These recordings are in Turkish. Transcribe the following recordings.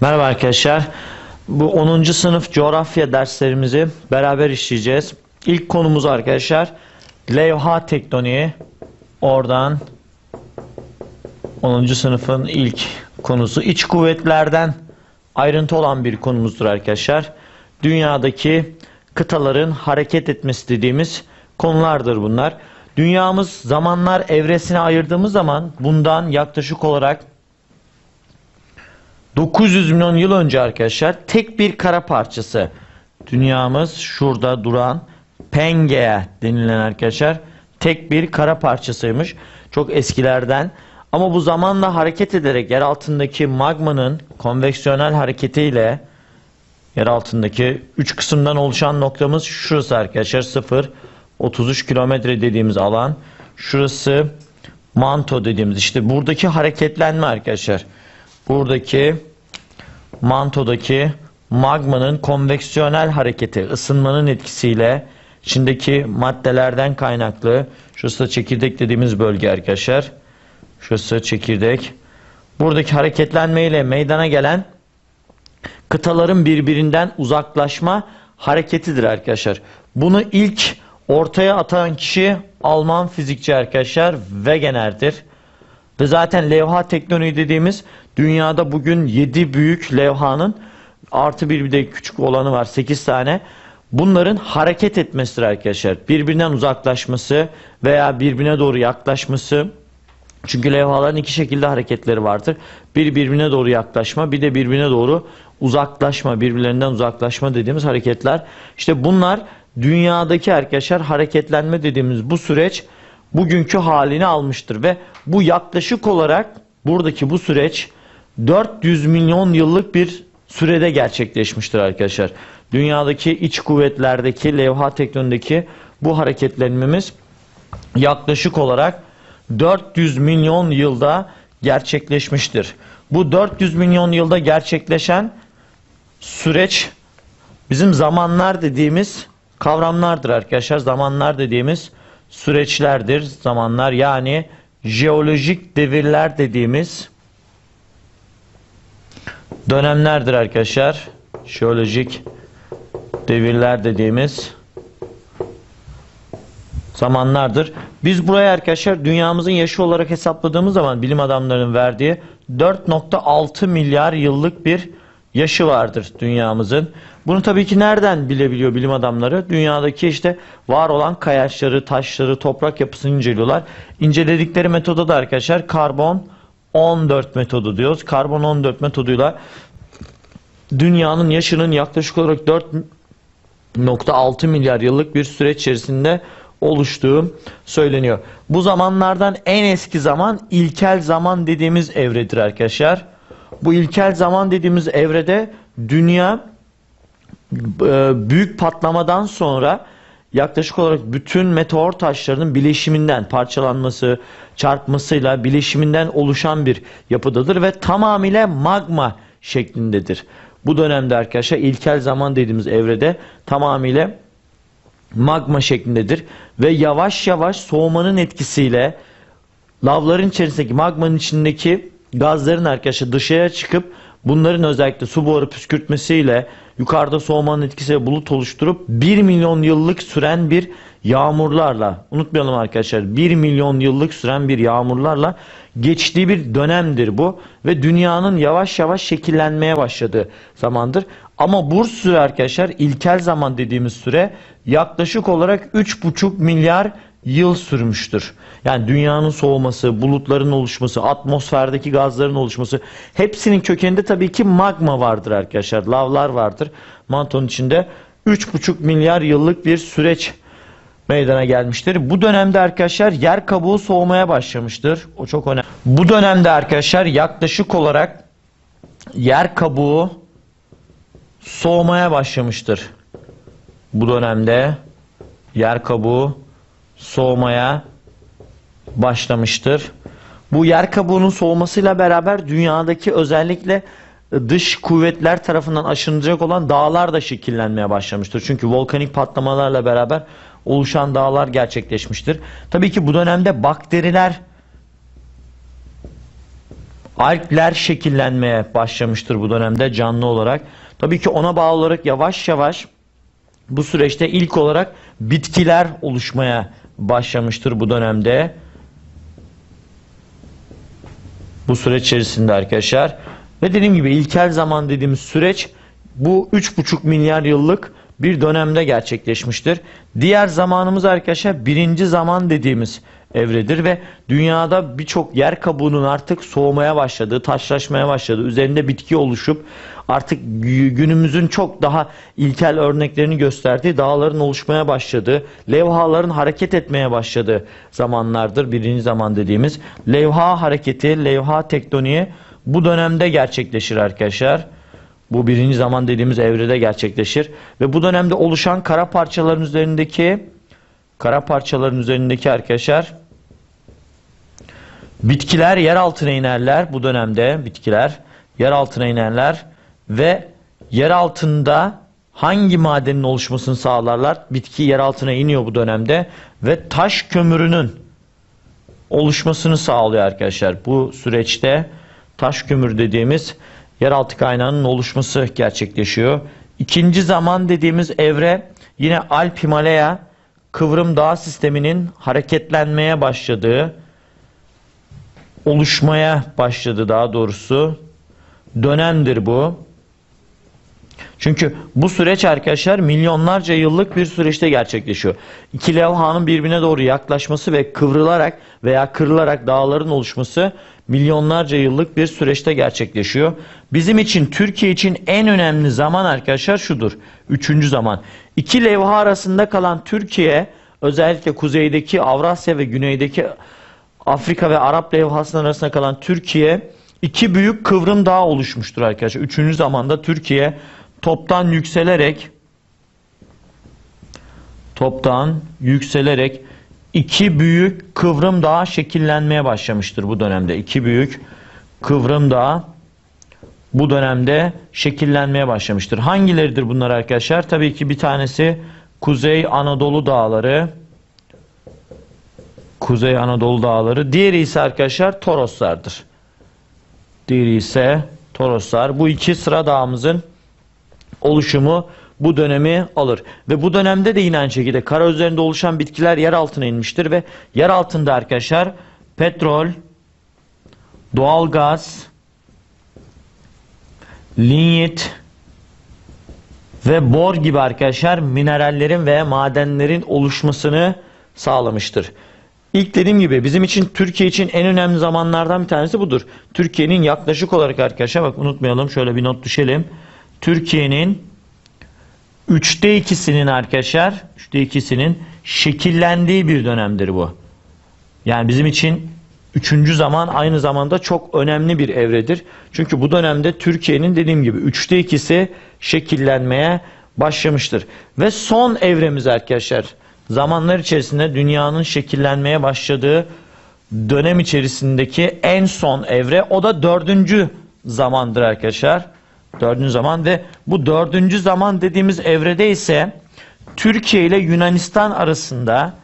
Merhaba arkadaşlar. Bu 10. sınıf coğrafya derslerimizi beraber işleyeceğiz. İlk konumuz arkadaşlar levha tektoniği. Oradan 10. sınıfın ilk konusu iç kuvvetlerden ayrıntı olan bir konumuzdur arkadaşlar. Dünyadaki kıtaların hareket etmesi dediğimiz konulardır bunlar. Dünyamız zamanlar evresine ayırdığımız zaman bundan yaklaşık olarak 900 milyon yıl önce arkadaşlar tek bir kara parçası. Dünyamız şurada duran Pengea denilen arkadaşlar tek bir kara parçasıymış. Çok eskilerden. Ama bu zamanla hareket ederek yer altındaki magmanın konveksiyonel hareketiyle yer altındaki 3 kısımdan oluşan noktamız şurası arkadaşlar. 0 33 kilometre dediğimiz alan. Şurası manto dediğimiz işte buradaki hareketlenme arkadaşlar. Buradaki mantodaki magmanın konveksiyonel hareketi ısınmanın etkisiyle içindeki maddelerden kaynaklı şurası da çekirdek dediğimiz bölge arkadaşlar şurası çekirdek buradaki hareketlenmeyle meydana gelen kıtaların birbirinden uzaklaşma hareketidir arkadaşlar. Bunu ilk ortaya atan kişi Alman fizikçi arkadaşlar Wegener'dir. Ve zaten levha teknoloji dediğimiz dünyada bugün 7 büyük levhanın artı bir, bir de küçük olanı var 8 tane. Bunların hareket etmesidir arkadaşlar. Birbirinden uzaklaşması veya birbirine doğru yaklaşması. Çünkü levhaların iki şekilde hareketleri vardır. Bir birbirine doğru yaklaşma, bir de birbirine doğru uzaklaşma, birbirlerinden uzaklaşma dediğimiz hareketler. İşte bunlar dünyadaki arkadaşlar hareketlenme dediğimiz bu süreç bugünkü halini almıştır ve bu yaklaşık olarak buradaki bu süreç 400 milyon yıllık bir sürede gerçekleşmiştir arkadaşlar. Dünyadaki iç kuvvetlerdeki levha tektonundaki bu hareketlenmemiz yaklaşık olarak 400 milyon yılda gerçekleşmiştir. Bu 400 milyon yılda gerçekleşen süreç bizim zamanlar dediğimiz kavramlardır arkadaşlar. Zamanlar dediğimiz süreçlerdir. Zamanlar yani jeolojik devirler dediğimiz dönemlerdir arkadaşlar. Jeolojik devirler dediğimiz zamanlardır. Biz buraya arkadaşlar dünyamızın yaşı olarak hesapladığımız zaman bilim adamlarının verdiği 4.6 milyar yıllık bir yaşı vardır dünyamızın. Bunu tabii ki nereden bilebiliyor bilim adamları? Dünyadaki işte var olan kayaçları, taşları, toprak yapısını inceliyorlar. İnceledikleri metoda da arkadaşlar karbon 14 metodu diyoruz. Karbon 14 metoduyla dünyanın yaşının yaklaşık olarak 4.6 milyar yıllık bir süreç içerisinde oluştuğu söyleniyor. Bu zamanlardan en eski zaman ilkel zaman dediğimiz evredir arkadaşlar. Bu ilkel zaman dediğimiz evrede dünya e, büyük patlamadan sonra yaklaşık olarak bütün meteor taşlarının bileşiminden parçalanması, çarpmasıyla bileşiminden oluşan bir yapıdadır ve tamamıyla magma şeklindedir. Bu dönemde arkadaşlar ilkel zaman dediğimiz evrede tamamıyla magma şeklindedir ve yavaş yavaş soğumanın etkisiyle lavların içerisindeki magmanın içindeki gazların arkadaşlar dışarıya çıkıp bunların özellikle su buharı püskürtmesiyle yukarıda soğumanın etkisiyle bulut oluşturup 1 milyon yıllık süren bir yağmurlarla unutmayalım arkadaşlar 1 milyon yıllık süren bir yağmurlarla geçtiği bir dönemdir bu ve dünyanın yavaş yavaş şekillenmeye başladığı zamandır. Ama bu süre arkadaşlar ilkel zaman dediğimiz süre yaklaşık olarak 3,5 milyar yıl sürmüştür. Yani dünyanın soğuması, bulutların oluşması, atmosferdeki gazların oluşması hepsinin kökeninde tabii ki magma vardır arkadaşlar. Lavlar vardır mantonun içinde. 3,5 milyar yıllık bir süreç meydana gelmiştir. Bu dönemde arkadaşlar yer kabuğu soğumaya başlamıştır. O çok önemli. Bu dönemde arkadaşlar yaklaşık olarak yer kabuğu soğumaya başlamıştır. Bu dönemde yer kabuğu soğumaya başlamıştır. Bu yer kabuğunun soğumasıyla beraber dünyadaki özellikle dış kuvvetler tarafından aşınacak olan dağlar da şekillenmeye başlamıştır. Çünkü volkanik patlamalarla beraber oluşan dağlar gerçekleşmiştir. Tabii ki bu dönemde bakteriler Alpler şekillenmeye başlamıştır bu dönemde canlı olarak. Tabii ki ona bağlı olarak yavaş yavaş bu süreçte ilk olarak bitkiler oluşmaya başlamıştır bu dönemde. Bu süreç içerisinde arkadaşlar. Ve dediğim gibi ilkel zaman dediğimiz süreç bu 3,5 milyar yıllık bir dönemde gerçekleşmiştir. Diğer zamanımız arkadaşlar birinci zaman dediğimiz evredir ve dünyada birçok yer kabuğunun artık soğumaya başladığı, taşlaşmaya başladığı, üzerinde bitki oluşup artık günümüzün çok daha ilkel örneklerini gösterdiği dağların oluşmaya başladığı, levhaların hareket etmeye başladığı zamanlardır. Birinci zaman dediğimiz levha hareketi, levha tektoniği bu dönemde gerçekleşir arkadaşlar. Bu birinci zaman dediğimiz evrede gerçekleşir. Ve bu dönemde oluşan kara parçaların üzerindeki kara parçaların üzerindeki arkadaşlar bitkiler yer altına inerler bu dönemde bitkiler yer altına inerler ve yer altında hangi madenin oluşmasını sağlarlar? Bitki yer altına iniyor bu dönemde ve taş kömürünün oluşmasını sağlıyor arkadaşlar. Bu süreçte taş kömür dediğimiz yeraltı kaynağının oluşması gerçekleşiyor. İkinci zaman dediğimiz evre yine Alp Himalaya Kıvrım Dağ sisteminin hareketlenmeye başladığı, oluşmaya başladı daha doğrusu dönemdir bu. Çünkü bu süreç arkadaşlar milyonlarca yıllık bir süreçte gerçekleşiyor. İki levhanın birbirine doğru yaklaşması ve kıvrılarak veya kırılarak dağların oluşması milyonlarca yıllık bir süreçte gerçekleşiyor. Bizim için Türkiye için en önemli zaman arkadaşlar şudur. Üçüncü zaman. İki levha arasında kalan Türkiye özellikle kuzeydeki Avrasya ve güneydeki Afrika ve Arap levhasının arasında kalan Türkiye iki büyük kıvrım dağ oluşmuştur arkadaşlar. Üçüncü zamanda Türkiye toptan yükselerek toptan yükselerek iki büyük kıvrım dağ şekillenmeye başlamıştır bu dönemde. İki büyük kıvrım dağ bu dönemde şekillenmeye başlamıştır. Hangileridir bunlar arkadaşlar? Tabii ki bir tanesi Kuzey Anadolu Dağları. Kuzey Anadolu Dağları. Diğeri ise arkadaşlar Toroslardır. Diğeri ise Toroslar. Bu iki sıra dağımızın oluşumu bu dönemi alır. Ve bu dönemde de yine aynı şekilde kara üzerinde oluşan bitkiler yer altına inmiştir ve yer altında arkadaşlar petrol, doğalgaz, linyit ve bor gibi arkadaşlar minerallerin ve madenlerin oluşmasını sağlamıştır. İlk dediğim gibi bizim için Türkiye için en önemli zamanlardan bir tanesi budur. Türkiye'nin yaklaşık olarak arkadaşlar bak unutmayalım şöyle bir not düşelim. Türkiye'nin 3'te 2'sinin arkadaşlar 3'te 2'sinin şekillendiği bir dönemdir bu. Yani bizim için üçüncü zaman aynı zamanda çok önemli bir evredir. Çünkü bu dönemde Türkiye'nin dediğim gibi 3'te 2'si şekillenmeye başlamıştır. Ve son evremiz arkadaşlar zamanlar içerisinde dünyanın şekillenmeye başladığı dönem içerisindeki en son evre o da dördüncü zamandır arkadaşlar. Dördüncü zaman ve bu dördüncü zaman dediğimiz evrede ise Türkiye ile Yunanistan arasında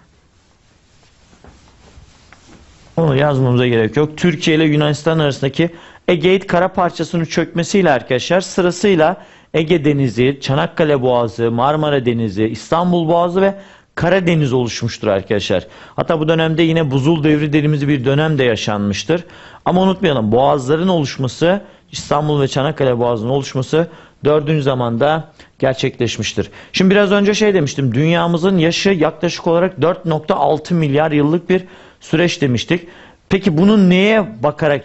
onu yazmamıza gerek yok. Türkiye ile Yunanistan arasındaki Egeit kara parçasının çökmesiyle arkadaşlar sırasıyla Ege Denizi, Çanakkale Boğazı, Marmara Denizi, İstanbul Boğazı ve Karadeniz oluşmuştur arkadaşlar. Hatta bu dönemde yine buzul devri dediğimiz bir dönem de yaşanmıştır. Ama unutmayalım boğazların oluşması İstanbul ve Çanakkale Boğazı'nın oluşması dördüncü zamanda gerçekleşmiştir. Şimdi biraz önce şey demiştim. Dünyamızın yaşı yaklaşık olarak 4.6 milyar yıllık bir süreç demiştik. Peki bunu neye bakarak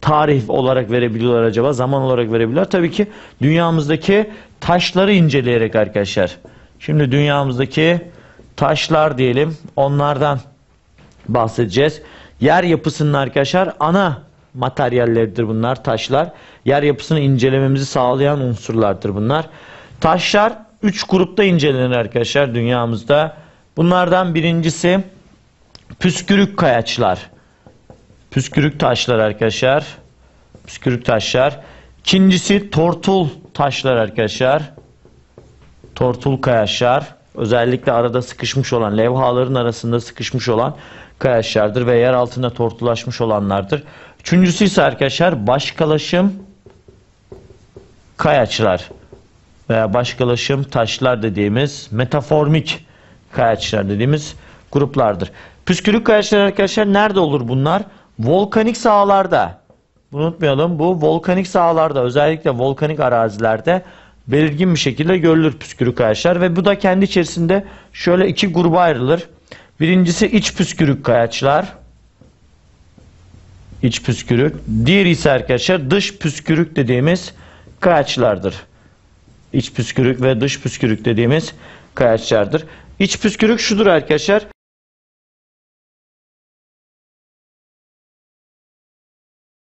tarih olarak verebiliyorlar acaba? Zaman olarak verebiliyorlar. Tabii ki dünyamızdaki taşları inceleyerek arkadaşlar. Şimdi dünyamızdaki taşlar diyelim. Onlardan bahsedeceğiz. Yer yapısının arkadaşlar ana materyalleridir bunlar taşlar. Yer yapısını incelememizi sağlayan unsurlardır bunlar. Taşlar 3 grupta incelenir arkadaşlar dünyamızda. Bunlardan birincisi püskürük kayaçlar. Püskürük taşlar arkadaşlar. Püskürük taşlar. İkincisi tortul taşlar arkadaşlar. Tortul kayaçlar. Özellikle arada sıkışmış olan, levhaların arasında sıkışmış olan kayaçlardır ve yer altında tortulaşmış olanlardır. Üçüncüsü ise arkadaşlar başkalaşım kayaçlar veya başkalaşım taşlar dediğimiz metaformik kayaçlar dediğimiz gruplardır. Püskürük kayaçlar arkadaşlar nerede olur bunlar? Volkanik sahalarda. Unutmayalım. Bu volkanik sahalarda özellikle volkanik arazilerde belirgin bir şekilde görülür püskürük kayaçlar ve bu da kendi içerisinde şöyle iki gruba ayrılır. Birincisi iç püskürük kayaçlar. İç püskürük. Diğeri ise arkadaşlar dış püskürük dediğimiz kayaçlardır. İç püskürük ve dış püskürük dediğimiz kayaçlardır. İç püskürük şudur arkadaşlar.